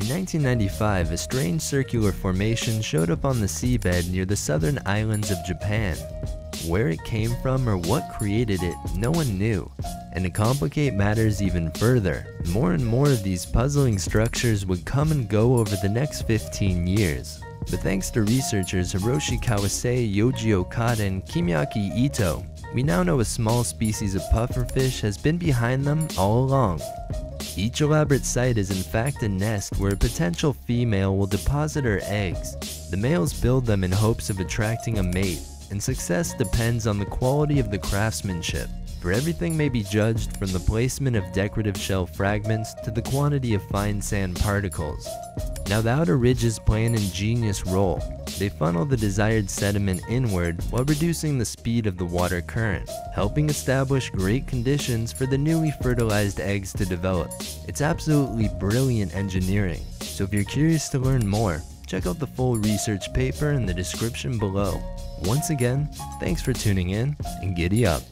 In 1995, a strange circular formation showed up on the seabed near the southern islands of Japan. Where it came from or what created it, no one knew. And to complicate matters even further, more and more of these puzzling structures would come and go over the next 15 years. But thanks to researchers Hiroshi Kawase, Yoji Okata, and Kimiaki Ito, we now know a small species of pufferfish has been behind them all along. Each elaborate site is in fact a nest where a potential female will deposit her eggs. The males build them in hopes of attracting a mate, and success depends on the quality of the craftsmanship, for everything may be judged from the placement of decorative shell fragments to the quantity of fine sand particles. Now the outer ridges play an ingenious role. They funnel the desired sediment inward while reducing the speed of the water current, helping establish great conditions for the newly fertilized eggs to develop. It's absolutely brilliant engineering, so if you're curious to learn more, check out the full research paper in the description below. Once again, thanks for tuning in and giddy up.